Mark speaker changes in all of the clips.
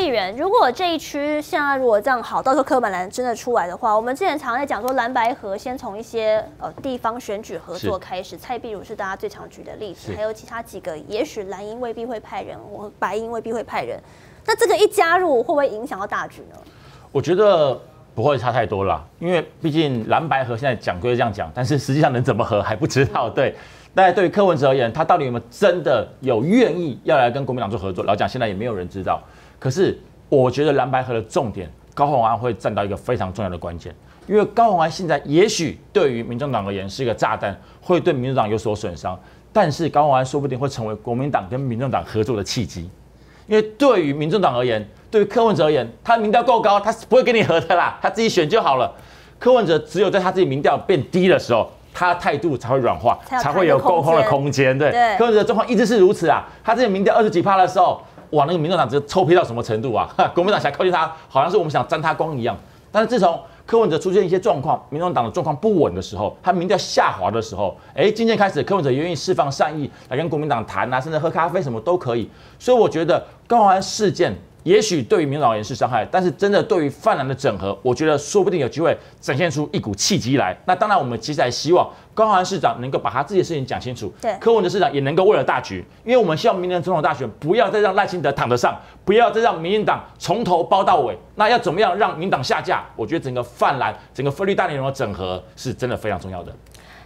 Speaker 1: 议员，如果这一区现在如果这样好，到时候柯本兰真的出来的话，我们之前常在讲说蓝白河先从一些呃地方选举合作开始，蔡壁如是大家最常举的例子，还有其他几个，也许蓝营未必会派人，我白营未必会派人，那这个一加入会不会影响到大局呢？
Speaker 2: 我觉得不会差太多啦，因为毕竟蓝白河现在讲归这样讲，但是实际上能怎么合还不知道，对。那对于柯文哲而言，他到底有没有真的有愿意要来跟国民党做合作？老蒋现在也没有人知道。可是我觉得蓝白河的重点，高虹安会占到一个非常重要的关键，因为高虹安现在也许对于民众党而言是一个炸弹，会对民众党有所损伤。但是高虹安说不定会成为国民党跟民众党合作的契机，因为对于民众党而言，对于柯文哲而言，他民调够高，他是不会跟你合的啦，他自己选就好了。柯文哲只有在他自己民调变低的时候。他态度才会软化，才会有沟通的空间。对，柯文哲状况一直是如此啊。他自己民调二十几趴的时候，哇，那个民众党直接臭屁到什么程度啊？国民党想靠近他，好像是我们想沾他光一样。但是自从柯文哲出现一些状况，民众党的状况不稳的时候，他民调下滑的时候，哎，今天开始柯文哲愿意释放善意来跟国民党谈啊，甚至喝咖啡什么都可以。所以我觉得高安事件。也许对于民党而言是伤害，但是真的对于泛蓝的整合，我觉得说不定有机会展现出一股契机来。那当然，我们接下来希望高雄市长能够把他自己的事情讲清楚，
Speaker 1: 对，
Speaker 2: 柯文哲市长也能够为了大局，因为我们希望明年总统大选不要再让赖清德躺得上，不要再让民进党从头包到尾。那要怎么样让民党下架？我觉得整个泛蓝、整个菲律大联盟的整合是真的非常重要的。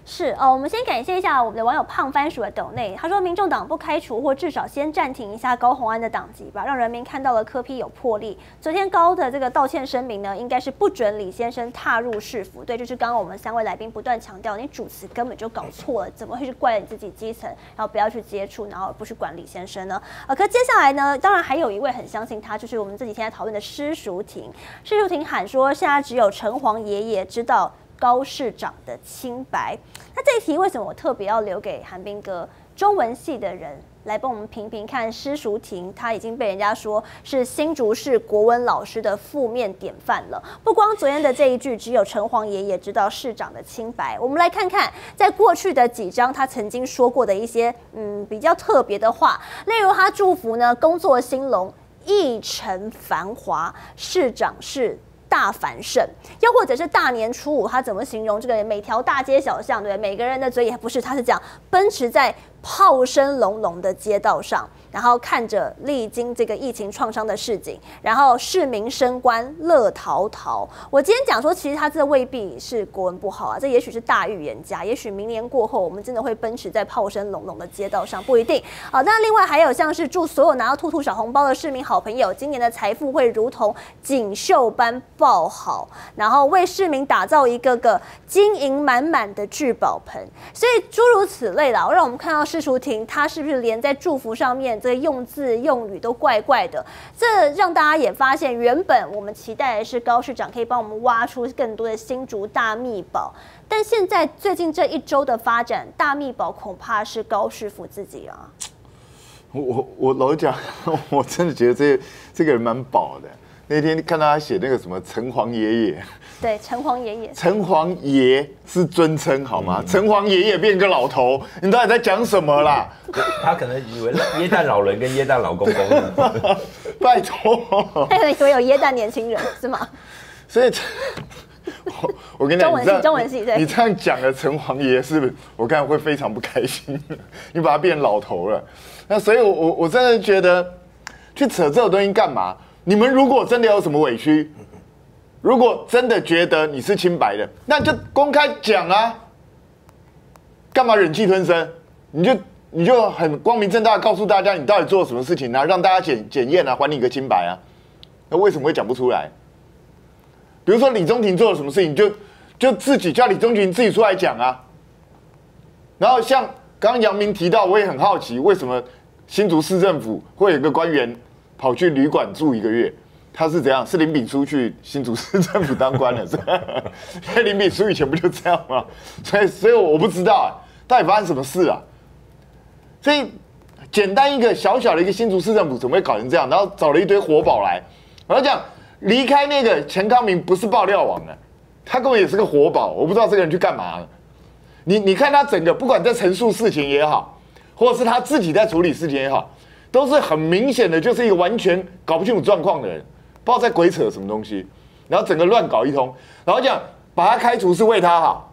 Speaker 1: 是哦，我们先感谢一下我们的网友胖番薯的抖内，他说民众党不开除或至少先暂停一下高鸿安的党籍吧，让人民看到了柯批有魄力。昨天高的这个道歉声明呢，应该是不准李先生踏入市府。对，就是刚刚我们三位来宾不断强调，你主持根本就搞错了，怎么会去怪你自己基层，然后不要去接触，然后不去管李先生呢？呃，可接下来呢，当然还有一位很相信他，就是我们这几天在讨论的施淑婷。施淑婷喊说，现在只有城隍爷爷知道。高市长的清白，那这一题为什么我特别要留给韩冰哥？中文系的人来帮我们评评看，施淑婷他已经被人家说是新竹市国文老师的负面典范了。不光昨天的这一句，只有城隍爷爷知道市长的清白。我们来看看，在过去的几章他曾经说过的一些嗯比较特别的话，例如他祝福呢工作兴隆，一城繁华，市长是。大繁盛，又或者是大年初五，他怎么形容这个每条大街小巷，对每个人的嘴也不是，他是讲奔驰在。炮声隆隆的街道上，然后看着历经这个疫情创伤的市井，然后市民升官乐陶陶。我今天讲说，其实他这未必是国文不好啊，这也许是大预言家。也许明年过后，我们真的会奔驰在炮声隆隆的街道上，不一定。好，那另外还有像是祝所有拿到兔兔小红包的市民好朋友，今年的财富会如同锦绣般爆好，然后为市民打造一个个金银满满的聚宝盆。所以诸如此类的，让我们看到。施淑婷，他是不是连在祝福上面这个用字用语都怪怪的？这让大家也发现，原本我们期待的是高市长可以帮我们挖出更多的新竹大秘宝，但现在最近这一周的发展，大秘宝恐怕是高师傅自己啊。
Speaker 3: 我我我老讲，我真的觉得这这个人蛮宝的。那天看到他写那个什么城隍爷爷。
Speaker 1: 对，城隍爷爷，
Speaker 3: 城隍爷是尊称好吗？城隍爷爷变个老头，你到底在讲什么啦？
Speaker 4: 他可能以为耶诞老人跟耶诞老公公，
Speaker 3: 拜托，
Speaker 1: 他可能以为有耶诞年轻人是吗？
Speaker 3: 所以，我 我跟你讲，
Speaker 1: 中文系，中文系，对，
Speaker 3: 你这样讲的城隍爷是不是？我看会非常不开心，你把他变老头了。那所以，我我我真的觉得去扯这种东西干嘛？你们如果真的有什么委屈？如果真的觉得你是清白的，那就公开讲啊！干嘛忍气吞声？你就你就很光明正大告诉大家你到底做了什么事情啊，让大家检检验啊，还你一个清白啊！那为什么会讲不出来？比如说李宗廷做了什么事情，就就自己叫李宗廷自己出来讲啊。然后像刚刚杨明提到，我也很好奇，为什么新竹市政府会有一个官员跑去旅馆住一个月？他是怎样？是林炳书去新竹市政府当官了，是吧？因为林炳书以前不就这样吗？所以，所以我不知道啊，到底发生什么事啊？所以，简单一个小小的一个新竹市政府，怎么会搞成这样？然后找了一堆活宝来，我要讲离开那个钱康明不是爆料王啊，他根本也是个活宝，我不知道这个人去干嘛了。你你看他整个，不管在陈述事情也好，或者是他自己在处理事情也好。都是很明显的，就是一个完全搞不清楚状况的人，不知道在鬼扯什么东西，然后整个乱搞一通，然后讲把他开除是为他好，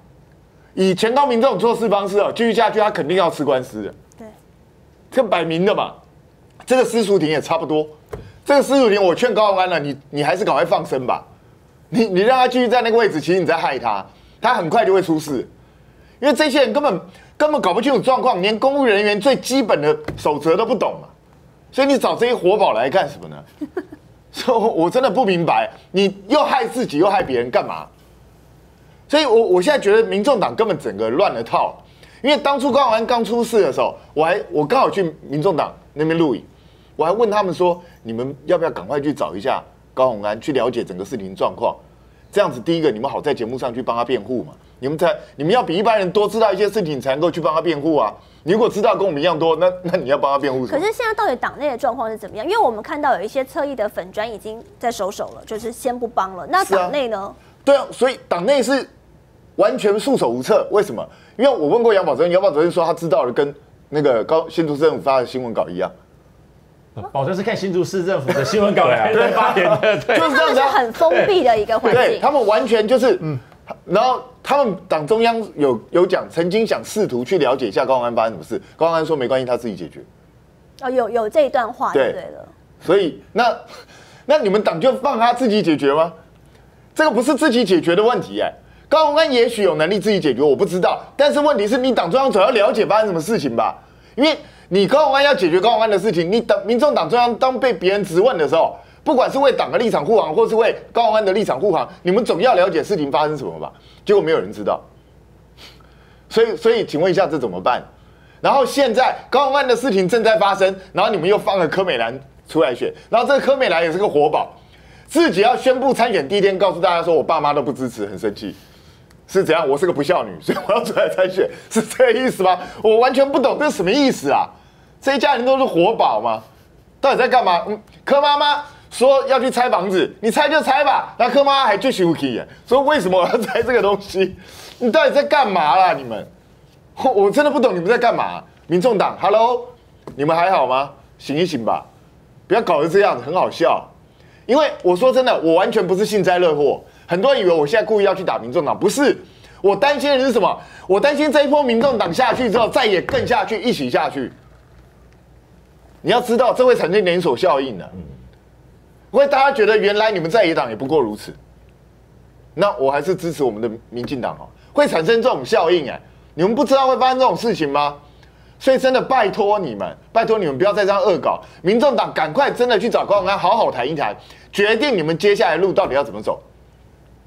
Speaker 3: 以前高明这种做事方式哦，继续下去他肯定要吃官司的，
Speaker 1: 对，
Speaker 3: 这摆明的嘛。这个司徒庭也差不多，这个司徒庭我劝高宏安了，你你还是赶快放生吧，你你让他继续在那个位置，其实你在害他，他很快就会出事，因为这些人根本根本搞不清楚状况，连公务人员最基本的守则都不懂嘛，所以你找这些活宝来干什么呢？所以我我真的不明白，你又害自己又害别人干嘛？所以我我现在觉得民众党根本整个乱了套，因为当初高宏安刚出事的时候，我还我刚好去民众党那边录影，我还问他们说，你们要不要赶快去找一下高宏安，去了解整个事情状况？这样子，第一个你们好在节目上去帮他辩护嘛，你们才你们要比一般人多知道一些事情，才能够去帮他辩护啊。你如果知道跟我们一样多，那那你要帮他辩护什么？
Speaker 1: 可是现在到底党内的状况是怎么样？因为我们看到有一些侧翼的粉砖已经在收手了，就是先不帮了。那党内呢？
Speaker 3: 对啊，所以党内是完全束手无策。为什么？因为我问过杨宝珍，杨宝珍说他知道了，跟那个高新竹市政府发的新闻稿一样，
Speaker 2: 保证是看新竹市政府的新闻稿来 对发言的，对。
Speaker 3: 就是这样子。
Speaker 1: 很封闭的一个环境。
Speaker 3: 对他们完全就是，嗯，然后他们党中央有有讲，曾经想试图去了解一下高宏安发生什么事，高宏安说没关系，他自己解决。
Speaker 1: 哦，有有这一段话，对
Speaker 3: 对
Speaker 1: 对了。
Speaker 3: 所以那那你们党就放他自己解决吗？这个不是自己解决的问题哎、高宏安也许有能力自己解决，我不知道。但是问题是你党中央总要了解发生什么事情吧？因为你高宏安要解决高宏安的事情，你党民众党中央当被别人质问的时候，不管是为党的立场护航，或是为高安的立场护航，你们总要了解事情发生什么吧？结果没有人知道。所以，所以，请问一下，这怎么办？然后现在高安的事情正在发生，然后你们又放了柯美兰出来选，然后这个柯美兰也是个活宝，自己要宣布参选第一天，告诉大家说我爸妈都不支持，很生气，是怎样？我是个不孝女，所以我要出来参选，是这个意思吗？我完全不懂这是什么意思啊！这一家人都是活宝吗？到底在干嘛？嗯，柯妈妈说要去拆房子，你拆就拆吧。那柯妈妈还最生气耶，说为什么我要拆这个东西？你到底在干嘛啦？你们？我真的不懂你们在干嘛。民众党，Hello，你们还好吗？醒一醒吧，不要搞得这样子，很好笑。因为我说真的，我完全不是幸灾乐祸。很多人以为我现在故意要去打民众党，不是。我担心的是什么？我担心这一波民众党下去之后，再也更下去，一起下去。你要知道，这会产生连锁效应的。为大家觉得原来你们在野党也不过如此，那我还是支持我们的民进党哦，会产生这种效应哎，你们不知道会发生这种事情吗？所以真的拜托你们，拜托你们不要再这样恶搞，民众党赶快真的去找高永安好好谈一谈，决定你们接下来路到底要怎么走。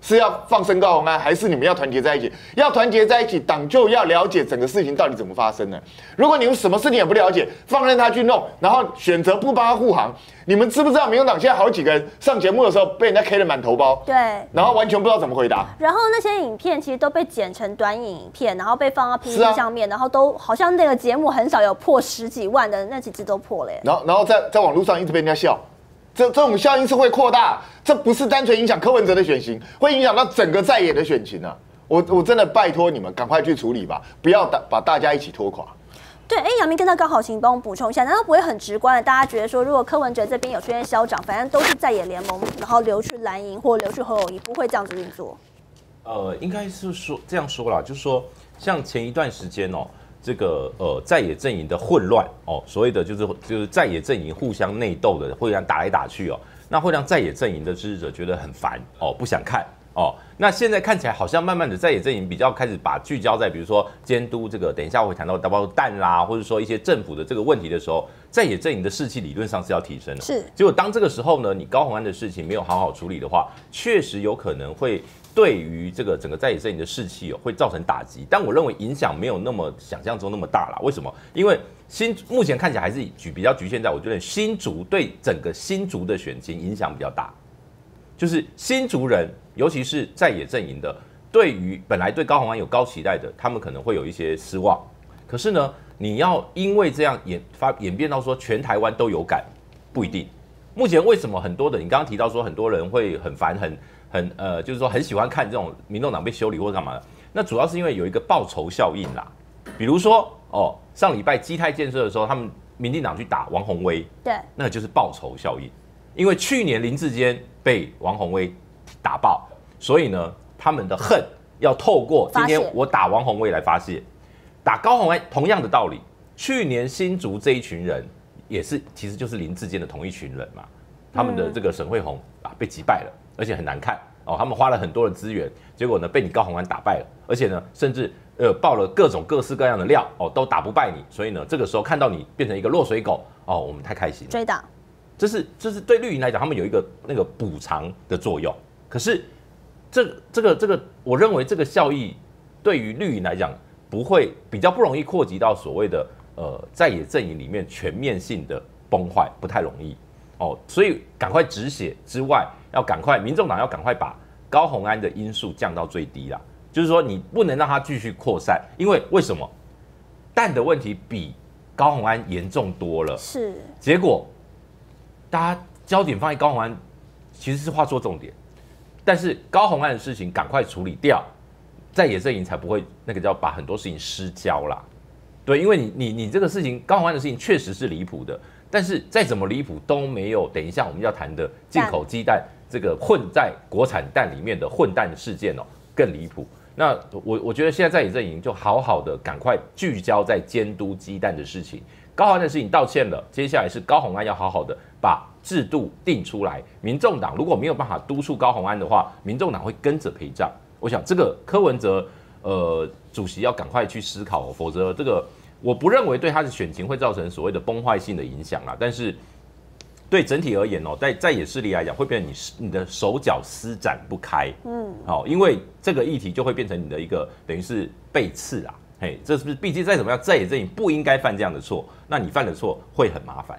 Speaker 3: 是要放声高鸿安，还是你们要团结在一起？要团结在一起，党就要了解整个事情到底怎么发生的。如果你们什么事情也不了解，放任他去弄，然后选择不帮他护航，你们知不知道民进党现在好几个人上节目的时候被人家 K 的满头包，
Speaker 1: 对，
Speaker 3: 然后完全不知道怎么回答。
Speaker 1: 然后那些影片其实都被剪成短影影片，然后被放到 PPT 上面，然后都好像那个节目很少有破十几万的，那几支都破了耶。
Speaker 3: 然后然后在在网络上一直被人家笑，这这种效应是会扩大，这不是单纯影响柯文哲的选情，会影响到整个在野的选情啊！我我真的拜托你们赶快去处理吧，不要大把大家一起拖垮。
Speaker 1: 对，哎，杨明跟他刚好，请帮我补充一下，难道不会很直观的？大家觉得说，如果柯文哲这边有出现消长，反正都是在野联盟，然后流去蓝营或流去侯友谊，不会这样子运作。
Speaker 4: 呃，应该是说这样说啦，就是说，像前一段时间哦，这个呃在野阵营的混乱哦，所谓的就是就是在野阵营互相内斗的，会让打来打去哦，那会让在野阵营的支持者觉得很烦哦，不想看哦。那现在看起来好像慢慢的在野阵营比较开始把聚焦在比如说监督这个，等一下我会谈到包括弹啦，或者说一些政府的这个问题的时候，在野阵营的士气理论上是要提升的。
Speaker 1: 是
Speaker 4: 结果当这个时候呢，你高鸿安的事情没有好好处理的话，确实有可能会对于这个整个在野阵营的士气哦，会造成打击。但我认为影响没有那么想象中那么大啦。为什么？因为新目前看起来还是局比较局限在，我觉得新竹对整个新竹的选情影响比较大，就是新竹人，尤其是在野阵营的，对于本来对高鸿安有高期待的，他们可能会有一些失望。可是呢，你要因为这样演发演变到说全台湾都有感，不一定。目前为什么很多的，你刚刚提到说很多人会很烦，很很呃，就是说很喜欢看这种民众党被修理或者干嘛的？那主要是因为有一个报仇效应啦。比如说哦，上礼拜基泰建设的时候，他们民进党去打王宏威，
Speaker 1: 对，
Speaker 4: 那就是报仇效应。因为去年林志坚被王宏威打爆，所以呢，他们的恨要透过今天我打王宏威来发泄。打高宏威同样的道理，去年新竹这一群人也是，其实就是林志坚的同一群人嘛。他们的这个沈惠宏啊被击败了，而且很难看哦。他们花了很多的资源，结果呢被你高虹安打败了，而且呢甚至呃爆了各种各式各样的料哦，都打不败你。所以呢这个时候看到你变成一个落水狗哦，我们太开心了。
Speaker 1: 追打，
Speaker 4: 这是这是对绿营来讲，他们有一个那个补偿的作用。可是这这个这个，我认为这个效益对于绿营来讲，不会比较不容易扩及到所谓的呃在野阵营里面全面性的崩坏，不太容易哦。所以赶快止血之外，要赶快民众党要赶快把高红安的因素降到最低啦。就是说你不能让它继续扩散，因为为什么蛋的问题比高红安严重多了？
Speaker 1: 是
Speaker 4: 结果大家焦点放在高红安，其实是画错重点。但是高红安的事情赶快处理掉，在野阵营才不会那个叫把很多事情失焦啦。对，因为你你你这个事情高虹安的事情确实是离谱的，但是再怎么离谱都没有等一下我们要谈的进口鸡蛋这个混在国产蛋里面的混蛋事件哦更离谱。那我我觉得现在在野阵营就好好的赶快聚焦在监督鸡蛋的事情。高虹安的事情道歉了，接下来是高虹安要好好的把制度定出来。民众党如果没有办法督促高虹安的话，民众党会跟着陪葬。我想这个柯文哲呃主席要赶快去思考、否则这个我不认为对他的选情会造成所谓的崩坏性的影响啦。但是对整体而言哦，在在野势力来讲，会变成你你的手脚施展不开，嗯，好、因为这个议题就会变成你的一个等于是背刺啊。嘿，这是不是？毕竟再怎么样，在野阵营不应该犯这样的错，那你犯的错会很麻烦。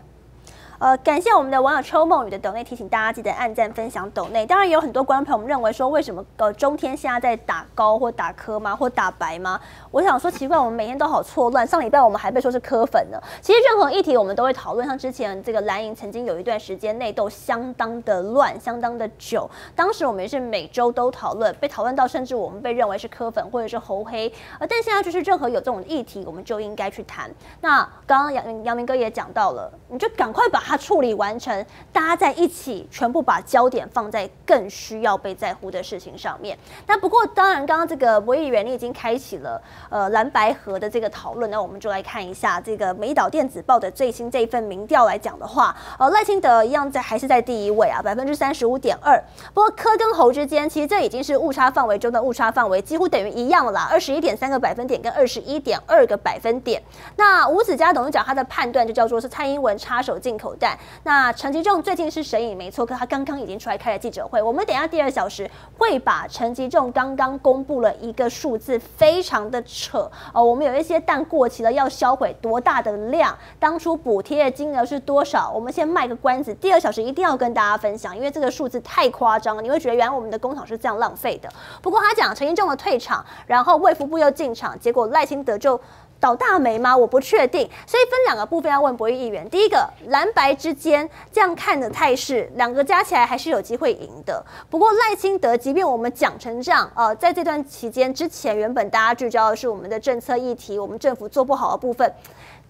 Speaker 1: 呃，感谢我们的网友秋梦雨的抖内提醒大家记得按赞、分享抖内。当然，也有很多观众朋友们认为说，为什么呃中天现在在打高或打科吗，或打白吗？我想说奇怪，我们每天都好错乱。上礼拜我们还被说是科粉呢。其实任何议题我们都会讨论，像之前这个蓝营曾经有一段时间内斗相当的乱，相当的久。当时我们也是每周都讨论，被讨论到甚至我们被认为是科粉或者是猴黑。呃，但现在就是任何有这种议题，我们就应该去谈。那刚刚杨杨明哥也讲到了，你就赶快把它处理完成，大家在一起全部把焦点放在更需要被在乎的事情上面。那不过当然，刚刚这个博弈员你已经开启了呃蓝白河的这个讨论，那我们就来看一下这个美岛电子报的最新这一份民调来讲的话，呃赖清德一样在还是在第一位啊，百分之三十五点二。不过柯跟侯之间，其实这已经是误差范围中的误差范围，几乎等于一样了啦，二十一点三个百分点跟二十一点二个百分点。那吴子嘉董事长他的判断就叫做是蔡英文插手进口蛋。那陈吉仲最近是神隐没错，可他刚刚已经出来开了记者会。我们等下第二小时会把陈吉仲刚刚公布了一个数字，非常的扯哦。我们有一些蛋过期了，要销毁多大的量？当初补贴的金额是多少？我们先卖个关子，第二小时一定要跟大家分享，因为这个数字太夸张了，你会觉得原来我们的工厂是这样浪费的。不过他讲陈吉仲的退场，然后卫福部又进场，结果赖清德就。倒大霉吗？我不确定，所以分两个部分要问博弈议员。第一个，蓝白之间这样看的态势，两个加起来还是有机会赢的。不过赖清德，即便我们讲成这样，呃，在这段期间之前，原本大家聚焦的是我们的政策议题，我们政府做不好的部分，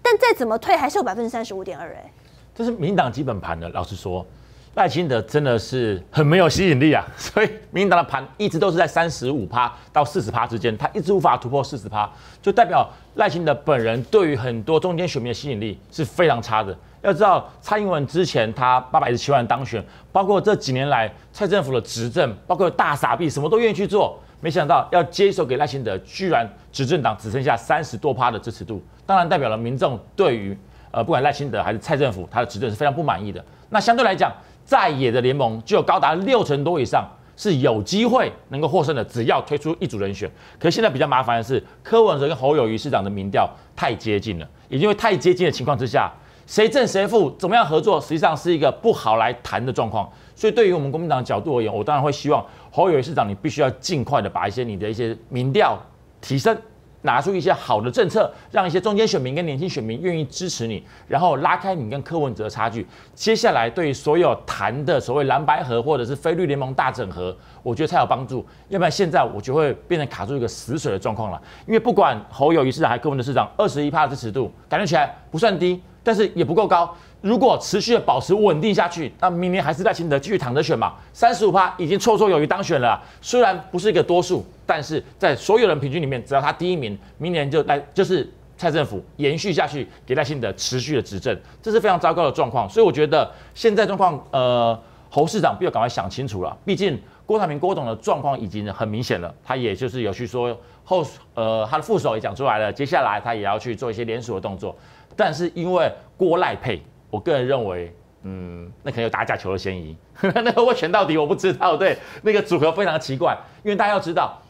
Speaker 1: 但再怎么退，还是有百分之三十五点二，哎，
Speaker 2: 这是民党基本盘的。老实说，赖清德真的是很没有吸引力啊，所以民进党的盘一直都是在三十五趴到四十趴之间，他一直无法突破四十趴，就代表赖清德本人对于很多中间选民的吸引力是非常差的。要知道，蔡英文之前他八百一十七万当选，包括这几年来蔡政府的执政，包括大傻逼什么都愿意去做，没想到要接手给赖清德，居然执政党只剩下三十多趴的支持度，当然代表了民众对于呃不管赖清德还是蔡政府他的执政是非常不满意的。那相对来讲，在野的联盟就有高达六成多以上是有机会能够获胜的，只要推出一组人选。可是现在比较麻烦的是，柯文哲跟侯友谊市长的民调太接近了，也因为太接近的情况之下，谁正谁负，怎么样合作，实际上是一个不好来谈的状况。所以对于我们国民党的角度而言，我当然会希望侯友谊市长你必须要尽快的把一些你的一些民调提升。拿出一些好的政策，让一些中间选民跟年轻选民愿意支持你，然后拉开你跟柯文哲的差距。接下来对所有谈的所谓蓝白合或者是非绿联盟大整合，我觉得才有帮助。要不然现在我就会变成卡住一个死水的状况了。因为不管侯友谊市长还是柯文哲市长，二十一趴的支持度感觉起来不算低，但是也不够高。如果持续的保持稳定下去，那明年还是赖清德继续躺着选嘛？三十五趴已经绰绰有余当选了，虽然不是一个多数，但是在所有人平均里面，只要他第一名，明年就来就是蔡政府延续下去，给赖清德持续的执政，这是非常糟糕的状况。所以我觉得现在状况，呃，侯市长必须赶快想清楚了。毕竟郭台铭郭董的状况已经很明显了，他也就是有去说后，呃，他的副手也讲出来了，接下来他也要去做一些连锁的动作，但是因为郭赖配。我个人认为，嗯，那可能有打假球的嫌疑。那个会选到底，我不知道。对，那个组合非常奇怪，因为大家要知道，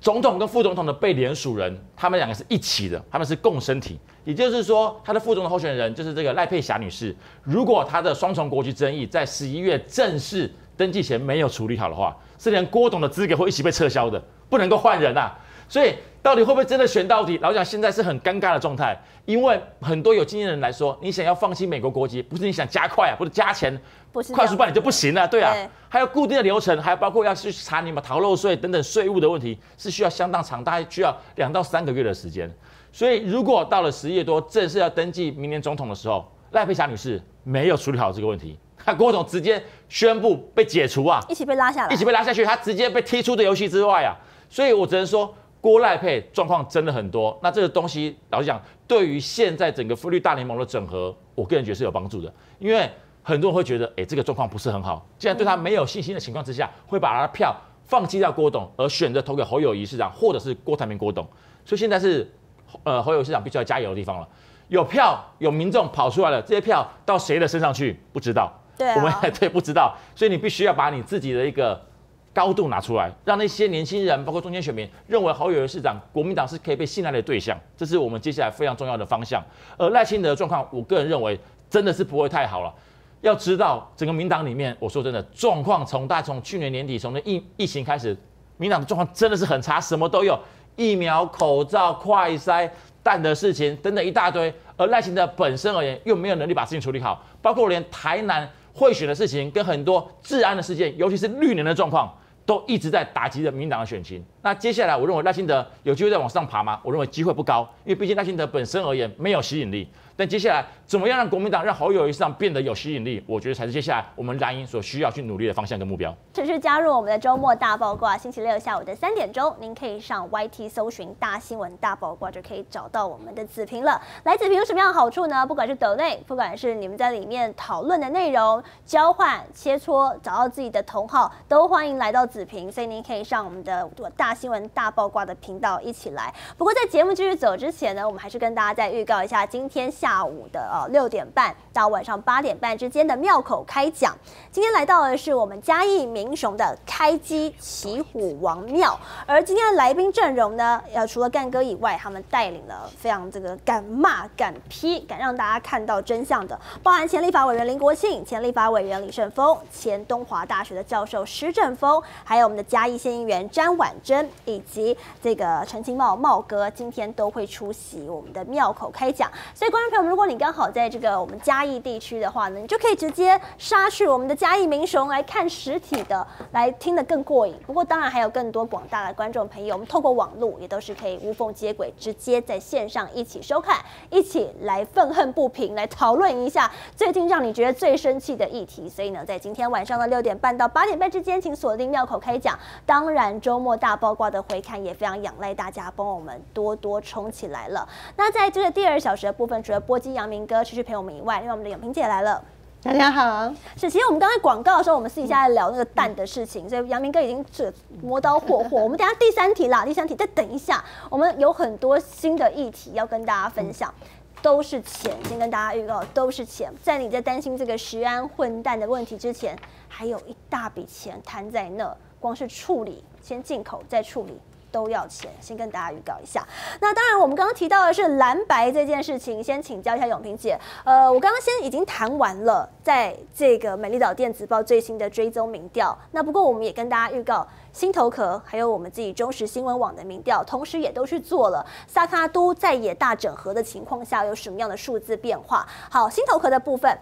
Speaker 2: 总统跟副总统的被联署人，他们两个是一起的，他们是共生体。也就是说，他的副总统候选人就是这个赖佩霞女士，如果她的双重国籍争议在十一月正式登记前没有处理好的话，是连郭董的资格会一起被撤销的，不能够换人啊。所以。到底会不会真的选到底？老蒋现在是很尴尬的状态，因为很多有经验的人来说，你想要放弃美国国籍，不是你想加快啊，或者加钱，
Speaker 1: 不是
Speaker 2: 快速办理就不行了，对啊，还有固定的流程，还有包括要去查你们逃漏税等等税务的问题，是需要相当长，大概需要两到三个月的时间。所以如果到了十月多正式要登记明年总统的时候，赖佩霞女士没有处理好这个问题，那郭总直接宣布被解除啊，
Speaker 1: 一起被拉下来，
Speaker 2: 一起被拉下去，他直接被踢出的游戏之外啊，所以我只能说。郭赖配状况真的很多，那这个东西老实讲，对于现在整个福利大联盟的整合，我个人觉得是有帮助的。因为很多人会觉得，哎，这个状况不是很好。既然对他没有信心的情况之下，会把他的票放弃掉郭董，而选择投给侯友谊市长或者是郭台铭郭董。所以现在是，呃，侯友谊市长必须要加油的地方了。有票有民众跑出来了，这些票到谁的身上去不知道。
Speaker 1: 对，
Speaker 2: 我们 对不知道，所以你必须要把你自己的一个。高度拿出来，让那些年轻人，包括中间选民，认为侯友宜市长，国民党是可以被信赖的对象，这是我们接下来非常重要的方向。而赖清德的状况，我个人认为真的是不会太好了。要知道，整个民党里面，我说真的，状况从大从去年年底从那疫疫情开始，民党的状况真的是很差，什么都有，疫苗、口罩、快筛、蛋的事情等等一大堆。而赖清德本身而言，又没有能力把事情处理好，包括连台南贿选的事情，跟很多治安的事件，尤其是绿能的状况。都一直在打击着民党的选情。那接下来，我认为赖清德有机会再往上爬吗？我认为机会不高，因为毕竟赖清德本身而言没有吸引力。但接下来怎么样让国民党让好友谊上变得有吸引力？我觉得才是接下来我们蓝营所需要去努力的方向跟目标。
Speaker 1: 持续加入我们的周末大爆卦，星期六下午的三点钟，您可以上 YT 搜寻“大新闻大爆卦”，就可以找到我们的子评了。来子评有什么样的好处呢？不管是抖内，不管是你们在里面讨论的内容、交换、切磋，找到自己的同好，都欢迎来到子评。所以您可以上我们的大新闻大爆卦的频道一起来。不过在节目继续走之前呢，我们还是跟大家再预告一下今天。下午的呃六点半到晚上八点半之间的庙口开讲，今天来到的是我们嘉义民雄的开基骑虎王庙，而今天的来宾阵容呢，呃除了干哥以外，他们带领了非常这个敢骂敢批敢让大家看到真相的，包含前立法委员林国庆、前立法委员李胜峰、前东华大学的教授施正峰，还有我们的嘉义县议员詹婉珍以及这个陈清茂茂哥，今天都会出席我们的庙口开讲，所以观众。那如果你刚好在这个我们嘉义地区的话呢，你就可以直接杀去我们的嘉义民雄来看实体的，来听得更过瘾。不过当然还有更多广大的观众朋友，我们透过网络也都是可以无缝接轨，直接在线上一起收看，一起来愤恨不平，来讨论一下最近让你觉得最生气的议题。所以呢，在今天晚上的六点半到八点半之间，请锁定庙口开讲。当然周末大爆卦的回看也非常仰赖大家帮我们多多冲起来了。那在这个第二小时的部分，除了播机杨明哥持续陪我们以外，另外我们的永平姐来了，
Speaker 5: 大家好。
Speaker 1: 是，其实我们刚才广告的时候，我们私底下在聊那个蛋的事情，所以杨明哥已经这磨刀霍霍。我们等下第三题啦，第三题再等一下，我们有很多新的议题要跟大家分享，都是钱。先跟大家预告，都是钱。在你在担心这个食安混蛋的问题之前，还有一大笔钱摊在那，光是处理，先进口再处理。都要钱。先跟大家预告一下。那当然，我们刚刚提到的是蓝白这件事情，先请教一下永平姐。呃，我刚刚先已经谈完了，在这个美丽岛电子报最新的追踪民调。那不过我们也跟大家预告，新头壳还有我们自己中时新闻网的民调，同时也都去做了萨卡都在野大整合的情况下有什么样的数字变化。好，新头壳的部分。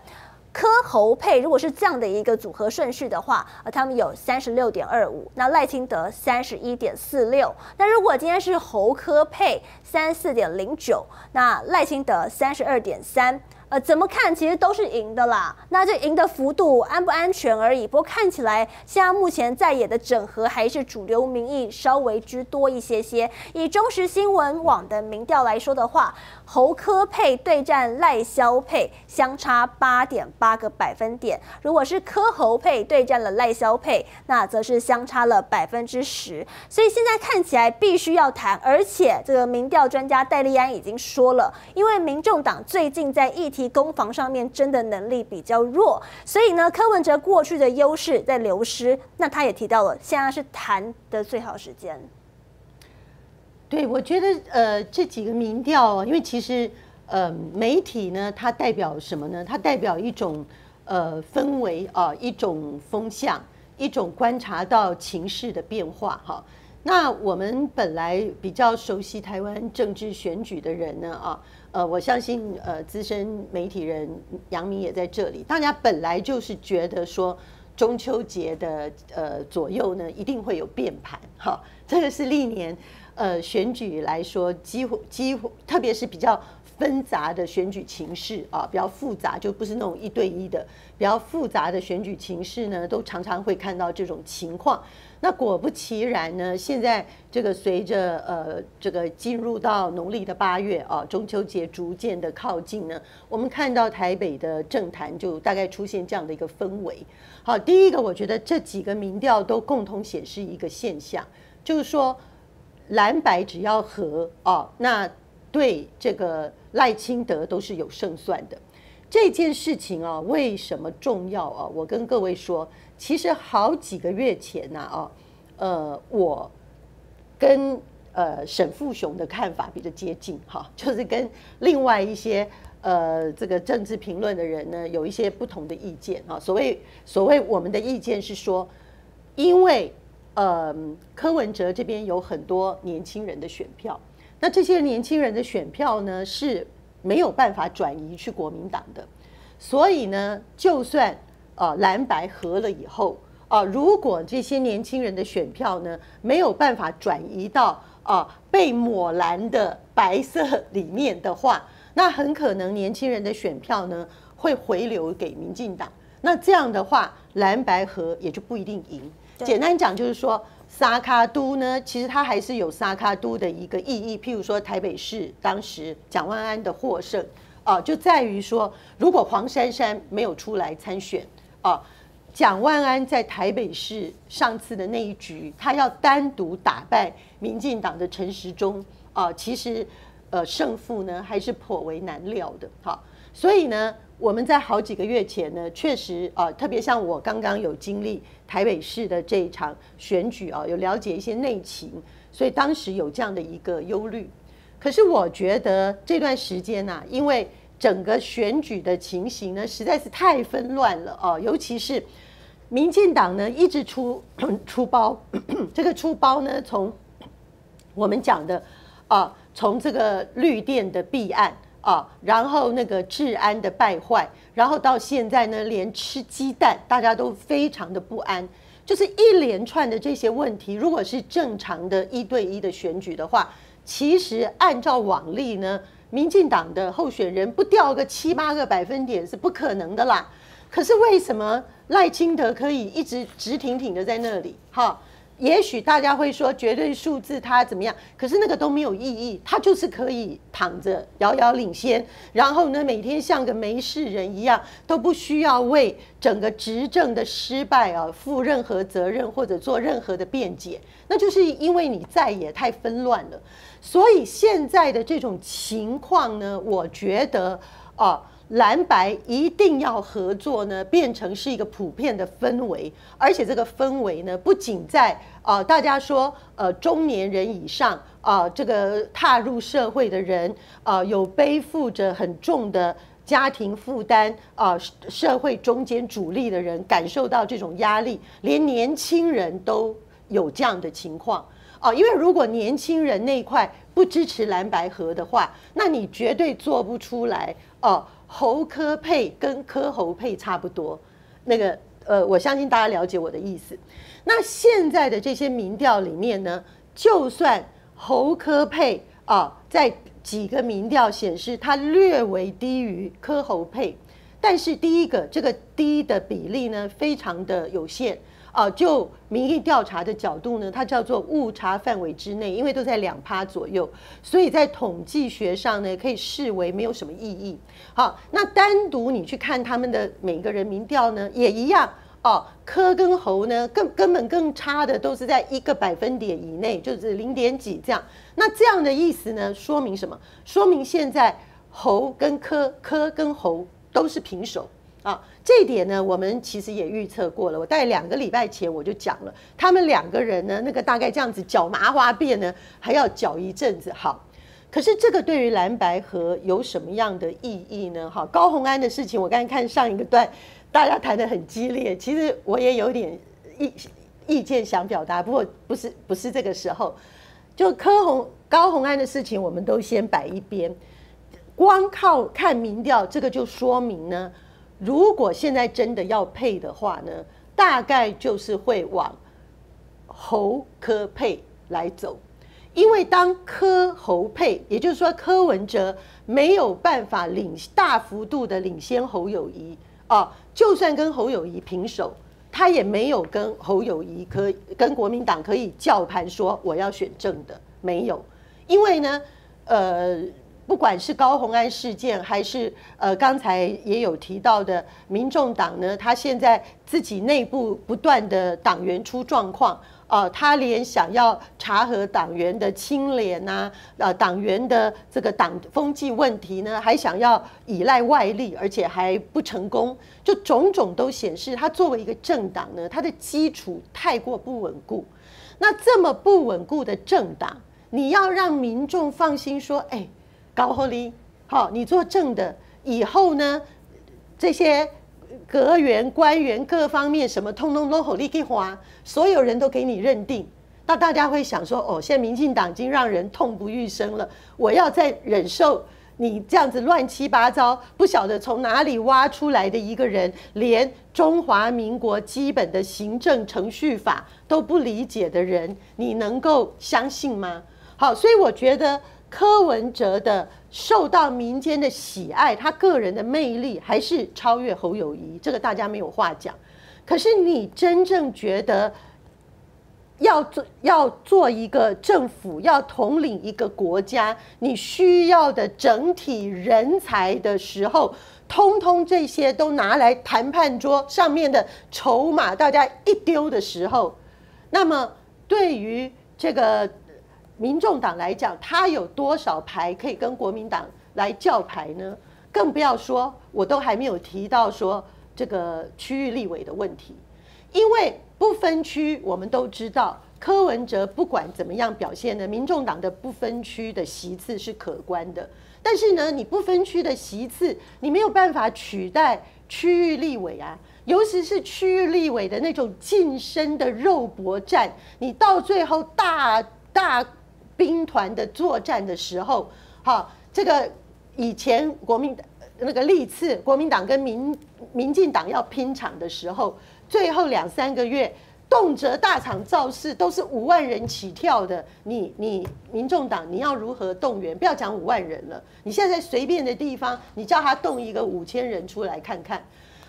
Speaker 1: 柯侯配如果是这样的一个组合顺序的话，呃，他们有三十六点二五，那赖清德三十一点四六。那如果今天是侯科配三四点零九，那赖清德三十二点三。呃，怎么看其实都是赢的啦。那这赢的幅度安不安全而已。不过看起来现在目前在野的整合还是主流民意稍微居多一些些。以中时新闻网的民调来说的话，侯科配对战赖萧配相差八点八个百分点。如果是科侯配对战了赖萧配，那则是相差了百分之十。所以现在看起来必须要谈，而且这个民调专家戴利安已经说了，因为民众党最近在议题。攻防上面真的能力比较弱，所以呢，柯文哲过去的优势在流失。那他也提到了，现在是谈的最好时间。
Speaker 5: 对，我觉得呃，这几个民调，因为其实呃，媒体呢，它代表什么呢？它代表一种呃氛围啊，一种风向，一种观察到情势的变化哈。那我们本来比较熟悉台湾政治选举的人呢啊。呃，我相信呃，资深媒体人杨明也在这里。大家本来就是觉得说中秋节的呃左右呢，一定会有变盘哈。这个是历年呃选举来说，几乎几乎，特别是比较纷杂的选举情势啊，比较复杂，就不是那种一对一的，比较复杂的选举情势呢，都常常会看到这种情况。那果不其然呢，现在这个随着呃这个进入到农历的八月啊，中秋节逐渐的靠近呢，我们看到台北的政坛就大概出现这样的一个氛围。好，第一个我觉得这几个民调都共同显示一个现象，就是说蓝白只要和啊，那对这个赖清德都是有胜算的。这件事情啊，为什么重要啊？我跟各位说。其实好几个月前呢，哦，呃，我跟呃沈富雄的看法比较接近哈，就是跟另外一些呃这个政治评论的人呢有一些不同的意见啊。所谓所谓我们的意见是说，因为呃柯文哲这边有很多年轻人的选票，那这些年轻人的选票呢是没有办法转移去国民党的，所以呢，就算啊，蓝白合了以后啊，如果这些年轻人的选票呢没有办法转移到啊被抹蓝的白色里面的话，那很可能年轻人的选票呢会回流给民进党。那这样的话，蓝白河也就不一定赢。简单讲就是说，沙卡都呢，其实它还是有沙卡都的一个意义。譬如说，台北市当时蒋万安的获胜啊，就在于说，如果黄珊珊没有出来参选。啊，蒋万安在台北市上次的那一局，他要单独打败民进党的陈时中啊，其实呃胜负呢还是颇为难料的。好，所以呢，我们在好几个月前呢，确实啊，特别像我刚刚有经历台北市的这一场选举啊，有了解一些内情，所以当时有这样的一个忧虑。可是我觉得这段时间呢，因为整个选举的情形呢，实在是太纷乱了哦，尤其是民进党呢一直出 出包，这个出包呢，从我们讲的啊，从这个绿电的弊案啊，然后那个治安的败坏，然后到现在呢，连吃鸡蛋大家都非常的不安，就是一连串的这些问题。如果是正常的一对一的选举的话，其实按照往例呢。民进党的候选人不掉个七八个百分点是不可能的啦。可是为什么赖清德可以一直直挺挺的在那里？哈，也许大家会说绝对数字它怎么样？可是那个都没有意义，它就是可以躺着遥遥领先，然后呢每天像个没事人一样，都不需要为整个执政的失败啊负任何责任或者做任何的辩解。那就是因为你在也太纷乱了。所以现在的这种情况呢，我觉得啊，蓝白一定要合作呢，变成是一个普遍的氛围，而且这个氛围呢，不仅在呃大家说呃中年人以上啊、这个踏入社会的人啊、有背负着很重的家庭负担啊、社会中间主力的人感受到这种压力，连年轻人都有这样的情况。哦，因为如果年轻人那一块不支持蓝白合的话，那你绝对做不出来哦。侯科配跟科侯配差不多，那个呃，我相信大家了解我的意思。那现在的这些民调里面呢，就算侯科配啊，在几个民调显示它略微低于科侯配，但是第一个这个低的比例呢，非常的有限。啊，就民意调查的角度呢，它叫做误差范围之内，因为都在两趴左右，所以在统计学上呢，可以视为没有什么意义。好，那单独你去看他们的每一个人民调呢，也一样哦。科跟侯呢，更根本更差的都是在一个百分点以内，就是零点几这样。那这样的意思呢，说明什么？说明现在侯跟科，科跟侯都是平手。啊，这一点呢，我们其实也预测过了。我大概两个礼拜前我就讲了，他们两个人呢，那个大概这样子搅麻花辫呢，还要搅一阵子。好，可是这个对于蓝白河有什么样的意义呢？哈，高鸿安的事情，我刚才看上一个段，大家谈得很激烈，其实我也有点意意见想表达，不过不是不是这个时候。就柯红高鸿安的事情，我们都先摆一边，光靠看民调，这个就说明呢。如果现在真的要配的话呢，大概就是会往侯科配来走，因为当科侯配，也就是说柯文哲没有办法领大幅度的领先侯友谊啊，就算跟侯友谊平手，他也没有跟侯友谊可跟国民党可以叫盘说我要选正的，没有，因为呢，呃。不管是高鸿安事件，还是呃刚才也有提到的民众党呢，他现在自己内部不断的党员出状况，呃，他连想要查核党员的清廉呐，呃，党员的这个党风纪问题呢，还想要依赖外力，而且还不成功，就种种都显示，他作为一个政党呢，他的基础太过不稳固。那这么不稳固的政党，你要让民众放心说，哎。高后力，好，你做正的以后呢，这些阁员、官员各方面什么，通通都好力给花，所有人都给你认定。那大家会想说，哦，现在民进党已经让人痛不欲生了，我要再忍受你这样子乱七八糟，不晓得从哪里挖出来的一个人，连中华民国基本的行政程序法都不理解的人，你能够相信吗？好，所以我觉得。柯文哲的受到民间的喜爱，他个人的魅力还是超越侯友谊，这个大家没有话讲。可是你真正觉得要做要做一个政府，要统领一个国家，你需要的整体人才的时候，通通这些都拿来谈判桌上面的筹码，大家一丢的时候，那么对于这个。民众党来讲，他有多少牌可以跟国民党来叫牌呢？更不要说，我都还没有提到说这个区域立委的问题，因为不分区，我们都知道柯文哲不管怎么样表现呢，民众党的不分区的席次是可观的。但是呢，你不分区的席次，你没有办法取代区域立委啊，尤其是区域立委的那种近身的肉搏战，你到最后大大。兵团的作战的时候，好，这个以前国民那个历次国民党跟民民进党要拼场的时候，最后两三个月，动辄大场造势，都是五万人起跳的。你你民众党你要如何动员？不要讲五万人了，你现在随便的地方，你叫他动一个五千人出来看看，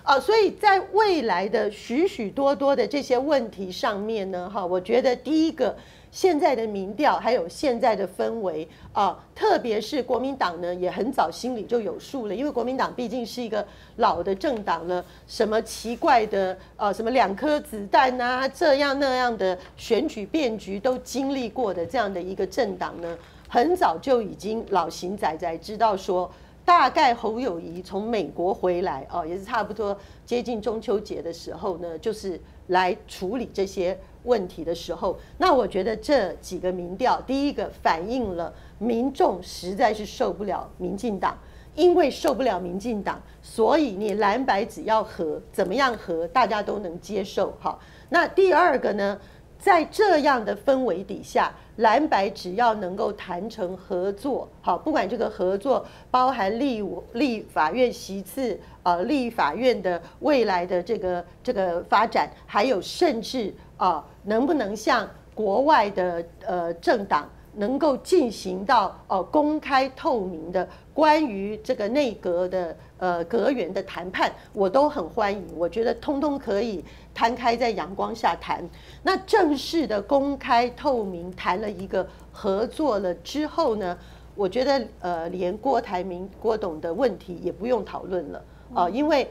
Speaker 5: 啊，所以在未来的许许多多的这些问题上面呢，哈，我觉得第一个。现在的民调还有现在的氛围啊，特别是国民党呢，也很早心里就有数了，因为国民党毕竟是一个老的政党了，什么奇怪的呃，什么两颗子弹啊，这样那样的选举变局都经历过的这样的一个政党呢，很早就已经老型仔仔知道说，大概侯友谊从美国回来哦，也是差不多接近中秋节的时候呢，就是来处理这些问题的时候。那我觉得这几个民调，第一个反映了民众实在是受不了民进党，因为受不了民进党，所以你蓝白只要和，怎么样和，大家都能接受哈。那第二个呢，在这样的氛围底下。蓝白只要能够谈成合作，好，不管这个合作包含立立法院席次，呃，立法院的未来的这个这个发展，还有甚至啊，能不能像国外的呃政党能够进行到呃公开透明的关于这个内阁的呃阁员的谈判，我都很欢迎，我觉得通通可以。摊开在阳光下谈，那正式的公开透明谈了一个合作了之后呢，我觉得呃，连郭台铭、郭董的问题也不用讨论了啊，因为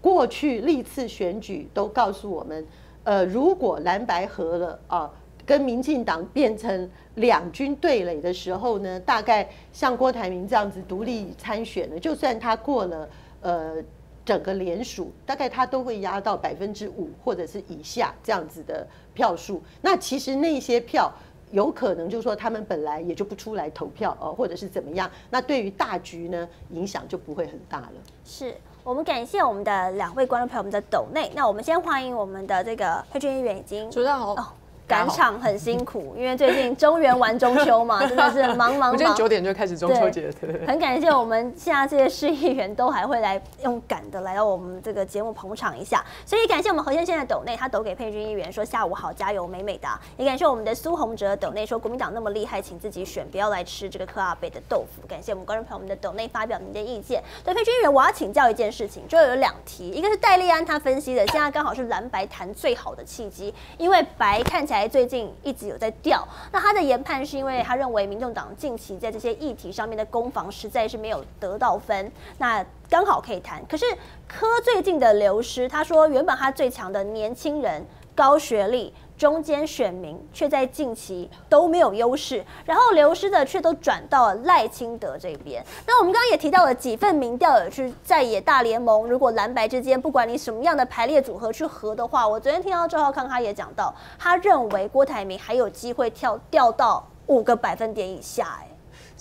Speaker 5: 过去历次选举都告诉我们，呃，如果蓝白合了啊，跟民进党变成两军对垒的时候呢，大概像郭台铭这样子独立参选呢，就算他过了呃。整个联署大概他都会压到百分之五或者是以下这样子的票数。那其实那些票有可能就是说他们本来也就不出来投票哦，或者是怎么样。那对于大局呢，影响就不会很大了。
Speaker 1: 是我们感谢我们的两位观众朋友们的抖内。那我们先欢迎我们的这个配军议员已经
Speaker 6: 主持人好。
Speaker 1: 赶场很辛苦，因为最近中原玩中秋嘛，真的是忙忙忙。
Speaker 6: 今天九点就开始中秋节，对。
Speaker 1: 很感谢我们现在这些市议员都还会来用赶的来到我们这个节目捧场一下，所以感谢我们何先生的抖内，他抖给佩君议员说下午好，加油，美美的。也感谢我们的苏宏哲抖内说国民党那么厉害，请自己选，不要来吃这个克阿贝的豆腐。感谢我们观众朋友们的抖内发表您的意见。对佩君议员，我要请教一件事情，就有两题，一个是戴利安他分析的，现在刚好是蓝白谈最好的契机，因为白看起来最近一直。有在掉，那他的研判是因为他认为民众党近期在这些议题上面的攻防实在是没有得到分，那刚好可以谈。可是柯最近的流失，他说原本他最强的年轻人、高学历。中间选民却在近期都没有优势，然后流失的却都转到了赖清德这边。那我们刚刚也提到了几份民调，也是在野大联盟，如果蓝白之间不管你什么样的排列组合去合的话，我昨天听到赵浩康他也讲到，他认为郭台铭还有机会跳掉到五个百分点以下，哎。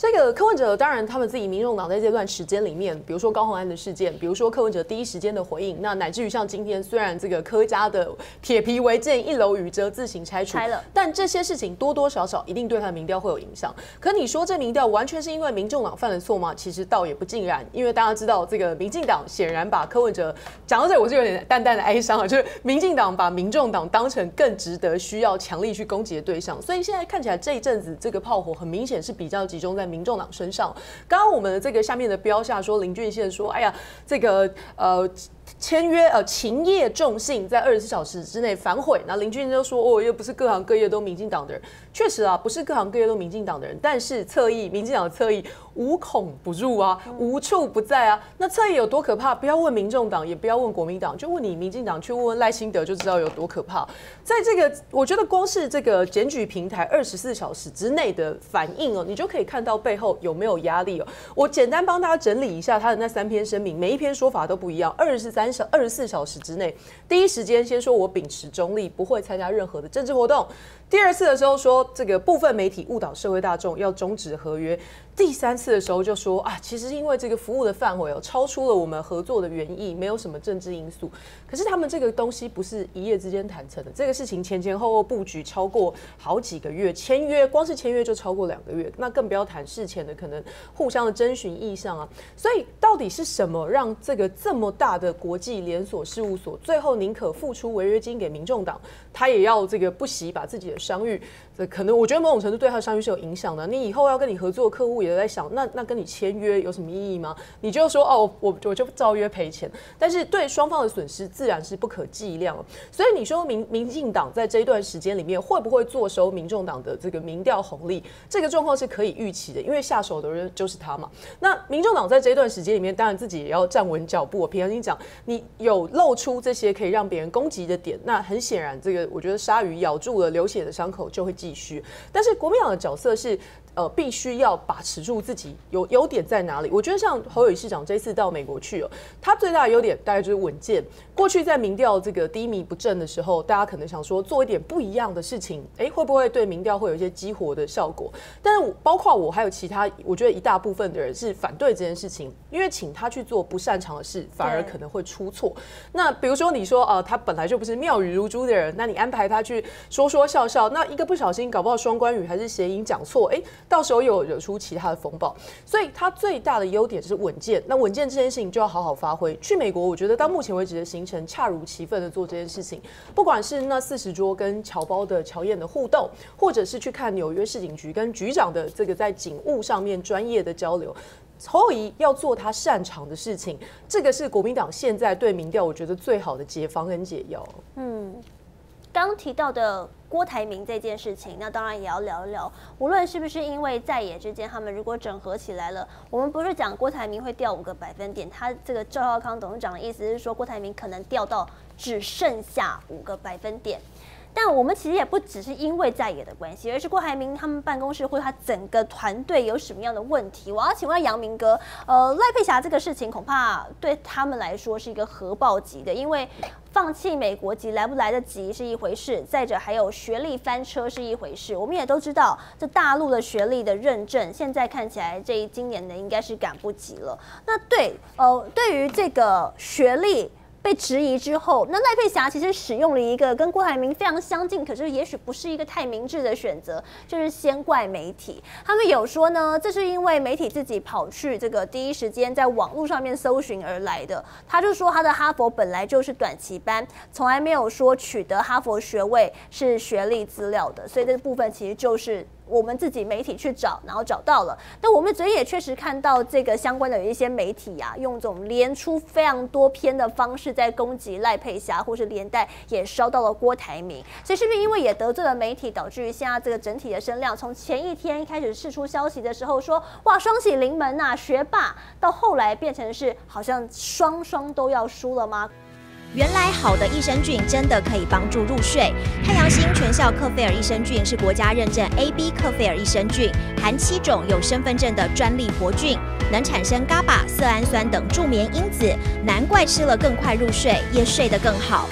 Speaker 6: 这个柯文哲当然，他们自己民众党在这段时间里面，比如说高虹安的事件，比如说柯文哲第一时间的回应，那乃至于像今天，虽然这个柯家的铁皮违建一楼宇遮自行拆除，
Speaker 1: 拆了，
Speaker 6: 但这些事情多多少少一定对他的民调会有影响。可你说这民调完全是因为民众党犯了错吗？其实倒也不尽然，因为大家知道这个民进党显然把柯文哲讲到这，我是有点淡淡的哀伤啊，就是民进党把民众党当成更值得需要强力去攻击的对象，所以现在看起来这一阵子这个炮火很明显是比较集中在。民众党身上，刚刚我们的这个下面的标下说林俊宪说，哎呀，这个呃。签约呃，勤业重信，在二十四小时之内反悔。那林俊就说：“哦，又不是各行各业都民进党的人，确实啊，不是各行各业都民进党的人。但是侧翼，民进党的侧翼无孔不入啊，无处不在啊。那侧翼有多可怕？不要问民众党，也不要问国民党，就问你民进党，去问问赖清德，就知道有多可怕。在这个，我觉得光是这个检举平台二十四小时之内的反应哦，你就可以看到背后有没有压力哦。我简单帮大家整理一下他的那三篇声明，每一篇说法都不一样。二十三三十二十四小时之内，第一时间先说我秉持中立，不会参加任何的政治活动。第二次的时候说，这个部分媒体误导社会大众，要终止合约。第三次的时候就说啊，其实因为这个服务的范围哦，超出了我们合作的原意，没有什么政治因素。可是他们这个东西不是一夜之间谈成的，这个事情前前后后布局超过好几个月，签约光是签约就超过两个月，那更不要谈事前的可能互相的征询意向啊。所以到底是什么让这个这么大的国际连锁事务所，最后宁可付出违约金给民众党，他也要这个不惜把自己的商誉，这可能我觉得某种程度对他的商誉是有影响的。你以后要跟你合作的客户也。在想，那那跟你签约有什么意义吗？你就说哦，我我就照约赔钱，但是对双方的损失自然是不可计量。所以你说民民进党在这一段时间里面会不会坐收民众党的这个民调红利？这个状况是可以预期的，因为下手的人就是他嘛。那民众党在这一段时间里面，当然自己也要站稳脚步。我平常心讲，你有露出这些可以让别人攻击的点，那很显然，这个我觉得鲨鱼咬住了流血的伤口就会继续。但是国民党的角色是呃，必须要把持。住自己有优点在哪里。我觉得像侯友宜市长这次到美国去哦，他最大的优点大概就是稳健。过去在民调这个低迷不振的时候，大家可能想说做一点不一样的事情，哎，会不会对民调会有一些激活的效果？但是包括我还有其他，我觉得一大部分的人是反对这件事情，因为请他去做不擅长的事，反而可能会出错。那比如说你说啊，他本来就不是妙语如珠的人，那你安排他去说说笑笑，那一个不小心搞不好双关语还是谐音讲错，哎，到时候又惹出其他的风暴。所以他最大的优点是稳健。那稳健这件事情就要好好发挥。去美国，我觉得到目前为止的行程恰如其分的做这件事情，不管是那四十桌跟侨胞的乔燕的互动，或者是去看纽约市警局跟局长的这个在警务上面专业的交流。侯友谊要做他擅长的事情，这个是国民党现在对民调我觉得最好的解方跟解药。
Speaker 1: 嗯，刚提到的郭台铭这件事情，那当然也要聊一聊。无论是不是因为在野之间他们如果整合起来了，我们不是讲郭台铭会掉五个百分点，他这个赵少康董事长的意思是说郭台铭可能掉到只剩下五个百分点。但我们其实也不只是因为在野的关系，而是郭台铭他们办公室或他整个团队有什么样的问题。我要请问杨明哥，呃，赖佩霞这个事情恐怕对他们来说是一个核爆级的，因为放弃美国籍来不来得及是一回事，再者还有学历翻车是一回事。我们也都知道，这大陆的学历的认证，现在看起来这一今年的应该是赶不及了。那对，呃，对于这个学历。被质疑之后，那赖佩霞其实使用了一个跟郭台铭非常相近，可是也许不是一个太明智的选择，就是先怪媒体。他们有说呢，这是因为媒体自己跑去这个第一时间在网络上面搜寻而来的。他就说他的哈佛本来就是短期班，从来没有说取得哈佛学位是学历资料的，所以这部分其实就是。我们自己媒体去找，然后找到了。但我们嘴也确实看到这个相关的有一些媒体呀，用这种连出非常多篇的方式在攻击赖佩霞，或是连带也烧到了郭台铭。所以是不是因为也得罪了媒体，导致于现在这个整体的声量，从前一天开始释出消息的时候说哇双喜临门呐学霸，到后来变成是好像双双都要输了吗？
Speaker 7: 原来好的益生菌真的可以帮助入睡。太阳星全效克菲尔益生菌是国家认证 AB 克菲尔益生菌，含七种有身份证的专利活菌，能产生伽巴、色氨酸等助眠因子，难怪吃了更快入睡，也睡得更好。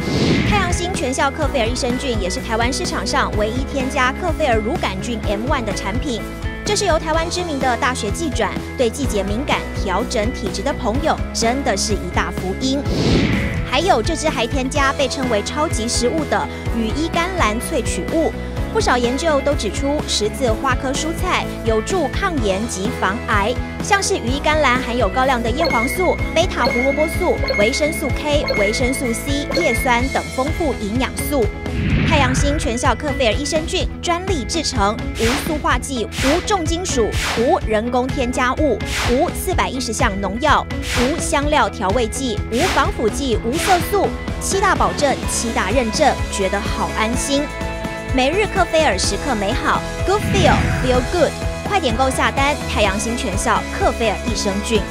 Speaker 7: 太阳星全效克菲尔益生菌也是台湾市场上唯一添加克菲尔乳杆菌 M1 的产品。这是由台湾知名的大学季转，对季节敏感、调整体质的朋友，真的是一大福音。还有这支还添加被称为超级食物的羽衣甘蓝萃取物，不少研究都指出十字花科蔬菜有助抗炎及防癌，像是羽衣甘蓝含有高量的叶黄素、贝塔胡萝卜素、维生素 K、维生素 C、叶酸等丰富营养素。太阳星全效克菲尔益生菌专利制成，无塑化剂、无重金属、无人工添加物、无四百一十项农药、无香料调味剂、无防腐剂、无色素，七大保证、七大认证，觉得好安心。每日克菲尔时刻美好，Good Feel Feel Good，快点购下单！太阳星全效克菲尔益生菌。